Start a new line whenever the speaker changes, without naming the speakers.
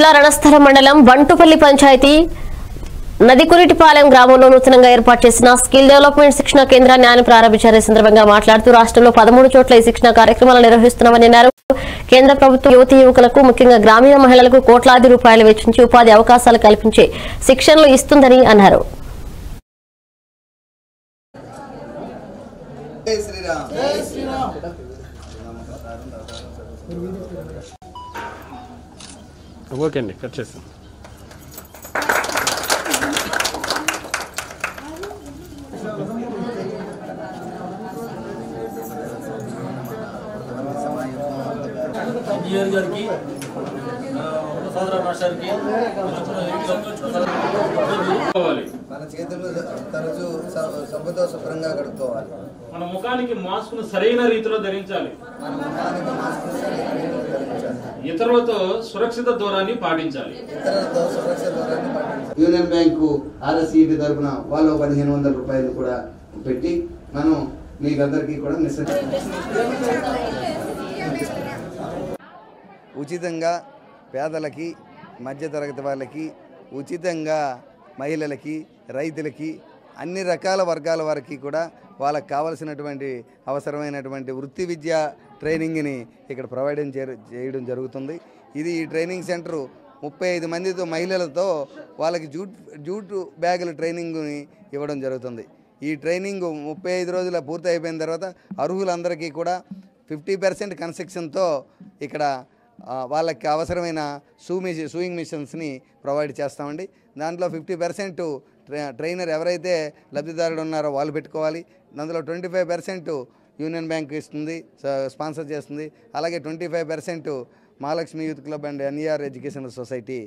జిల్లా రణస్థలం మండలం బంటుపల్లి పంచాయతీ నదికురిటిపాలెం గ్రామంలో నూతనంగా ఏర్పాటు చేసిన స్కిల్ డెవలప్మెంట్ శిక్షణ కేంద్రాన్ని ఆయన ప్రారంభించారు. ఈ సందర్భంగా మాట్లాడుతూ రాష్ట్రంలో పదమూడు చోట్ల ఈ శిక్షణ కార్యక్రమాలు నిర్వహిస్తున్నామని అన్నారు. కేంద్ర ప్రభుత్వం యువతి యువకులకు ముఖ్యంగా గ్రామీణ మహిళలకు కోట్లాది రూపాయలు వెచ్చించి ఉపాధి అవకాశాలు కల్పించే శిక్షణలు ఇస్తుందని అన్నారు.
జై శ్రీరామ్.
ఓకే అండి కట్ చేస్తాం
ఇంజనీర్ గారికి
మన చేతులు తరచూ సబ్బుతో శుభ్రంగా కడుక్కోవాలి.
మన ముఖానికి మాస్క్ను సరైన రీతిలో ధరించాలి.
మన ముఖానికి మాస్క్ ధరించాలి.
ఇతరులతో సురక్షిత దూరాన్ని పాటించాలి.
ఇతరులతో యూనియన్ బ్యాంకు ఆర్ఎస్ఈబి తరఫున వాళ్ళు పదిహేను వందల రూపాయలు కూడా పెట్టి మనం మీకందరికీ కూడా మెసేజ్ ఉచితంగా పేదలకి మధ్యతరగతి వాళ్ళకి ఉచితంగా మహిళలకి రైతులకి అన్ని రకాల వర్గాల వారికి కూడా వాళ్ళకి కావలసినటువంటి అవసరమైనటువంటి వృత్తి విద్య ట్రైనింగ్ని ఇక్కడ ప్రొవైడ్ చేయడం జరుగుతుంది. ఇది ఈ ట్రైనింగ్ సెంటరు ముప్పై ఐదు మందితో మహిళలతో వాళ్ళకి జూట్ జూట్ బ్యాగుల ట్రైనింగ్ని ఇవ్వడం జరుగుతుంది. ఈ ట్రైనింగ్ ముప్పై ఐదు రోజుల పూర్తి అయిపోయిన తర్వాత అర్హులందరికీ కూడా ఫిఫ్టీ పర్సెంట్ కన్స్ట్రక్షన్తో ఇక్కడ వాళ్ళకి అవసరమైన సూ మిషన్ సూయింగ్ మిషన్స్ని ప్రొవైడ్ చేస్తామండి. దాంట్లో ఫిఫ్టీ పర్సెంట్ ట్రైనర్ ఎవరైతే లబ్ధిదారులు ఉన్నారో వాళ్ళు పెట్టుకోవాలి. అందులో twenty five percent union bank ఇస్తుంది స్పాన్సర్ చేస్తుంది. అలాగే twenty five percent Mahalakshmi youth club and NER educational society